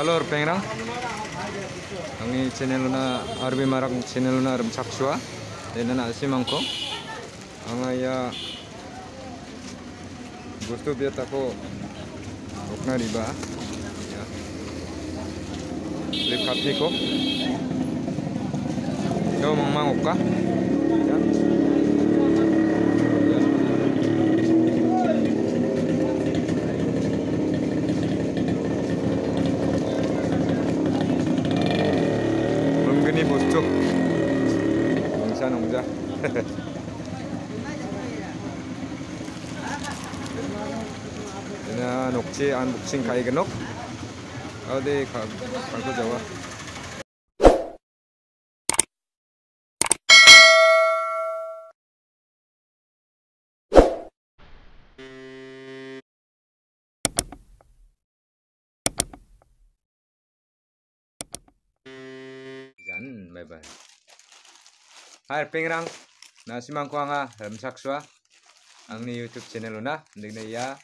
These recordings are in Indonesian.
Halo pengrang. Ang channel na arbi marak channel na rum chakshua. Dena na simangko. Ang ya gusto biat ako rukna riba. Ya. Lip kapni ko. Ikaw mang mangok ka? ina nokche an bukching khai ganok ade kha kangko jawa Bye bye. Hai pengrang. Nasi mangko anga remsakswa. Angni YouTube channel una, ndegna ya.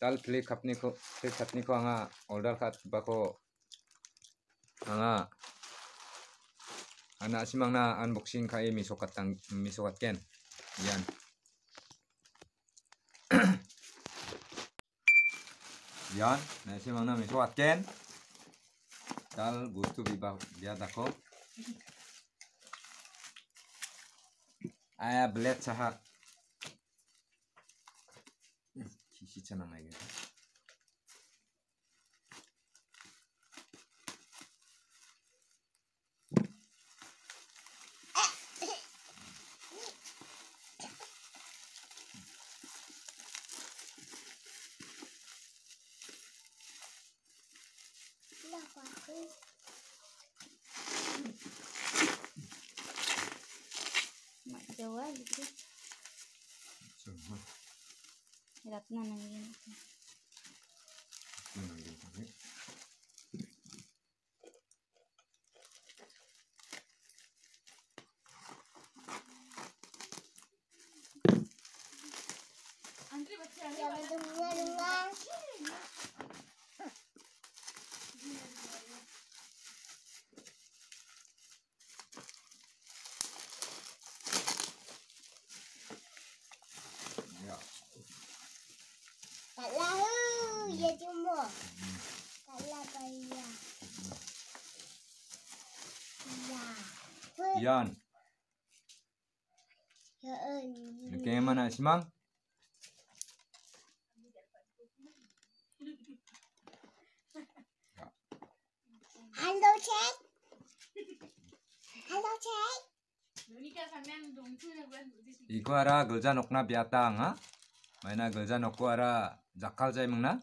Tal play kapni ko, play kapni ko anga order kat bako anga ana simang na unboxing kai misokat tang misokat ken. Yan. Yan, na simang na misokat ken. Tal gusto biba Aya blade saha. Kisichana na gitu. Mak jawab gitu sama hirap na nang yun hirap na nang yun 얘 주모. 날라가야. 야. 연. 이렇게만 하지만 한도책 한도책 Iko ara gelja nokna biata nga? Maina gelja nokko ara jakal jai mengna?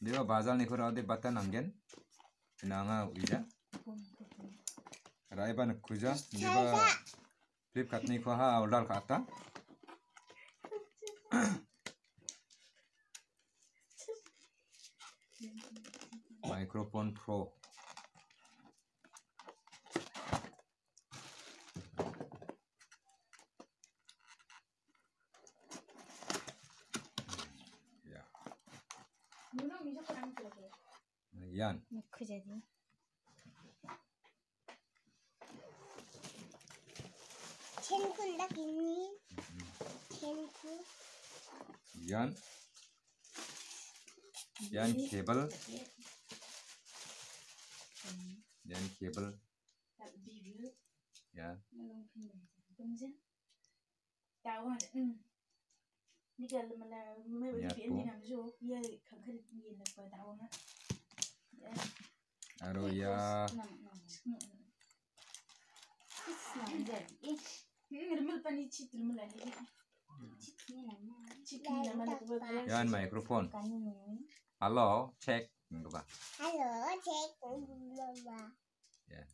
देवा बाज़ार निखर आदि बता नंगेन नांगा उइजा राय बन खुजा देवा फ्लिप कटने को हा ऑर्डर करता microphone pro Yan. Mukha jadi. 친구다, 김이. 친구. Yan. Yan cable. Yan cable. Ya. Tawa ừ. Đi gần mà là Aro ya. Yan microphone. Kanu ni. Halo, cek. Halo, cek mama. Ya.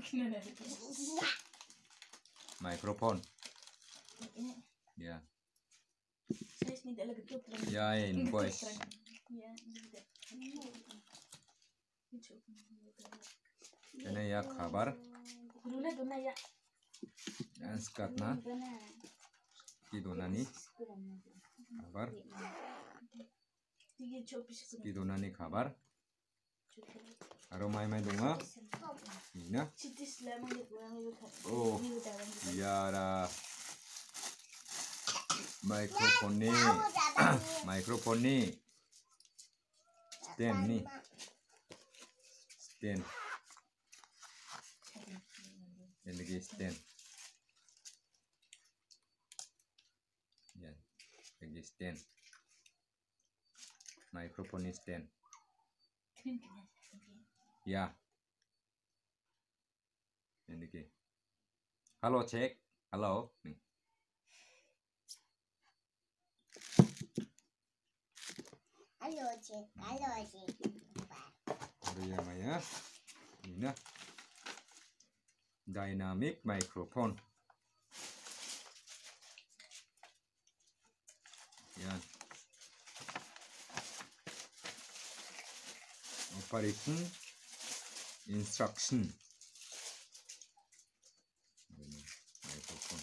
Kenapa? Mikrofon. Ini Ya. is niet elke top. Ja, in boys. Ja, ini ya kabar dan sekatna kidonani kabar kidonani kabar aroma मैं दूँगा ना ओ यारा Dapat Mikrofon ni. Stand ni. Stand. Yan lagi stand. Yan. Lagi stand. Mikrofon ni stand. Ya. Lagi. Halo cek. Halo. Nih. Halo, cek. Halo, cek. Baru ya Maya. Ini nah. Dynamic microphone. Yan. Operation instruction. Ini microphone.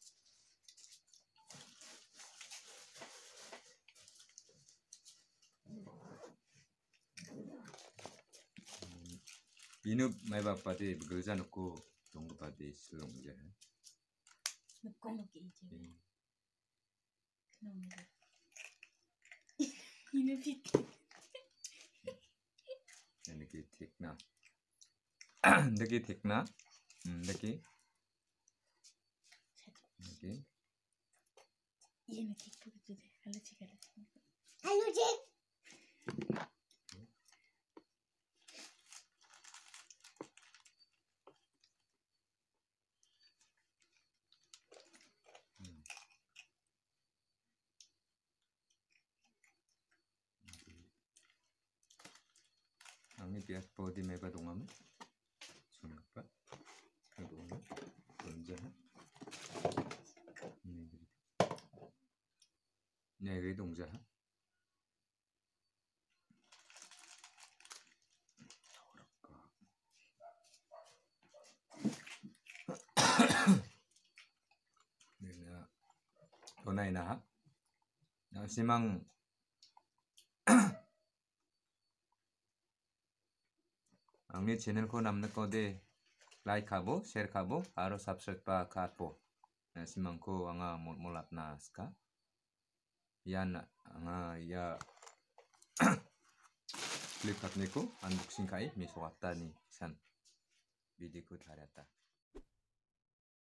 Bino may bagpati begelja nuku tunggu pati silung je. Nuku nuki je. Nuku. Yine pik. Nuki tik na. Nuki tik na. Nuki. Nuki. Yine tik bu güzel. Alıcı alıcı. Alıcı. Maybe body may bad woman. Sungapa. Kadona. Donjana. Negri. Negri donjaha. Donai na ha. Simang Na simang आंनि चेनेलखौ नामनो they like खाबो शेयर खाबो आरो साबस्क्राइब बा खाबो सिमांखौ आङा मलापना ska yan anga ya flipkart niku unboxing kai miswata ni san video ko tarata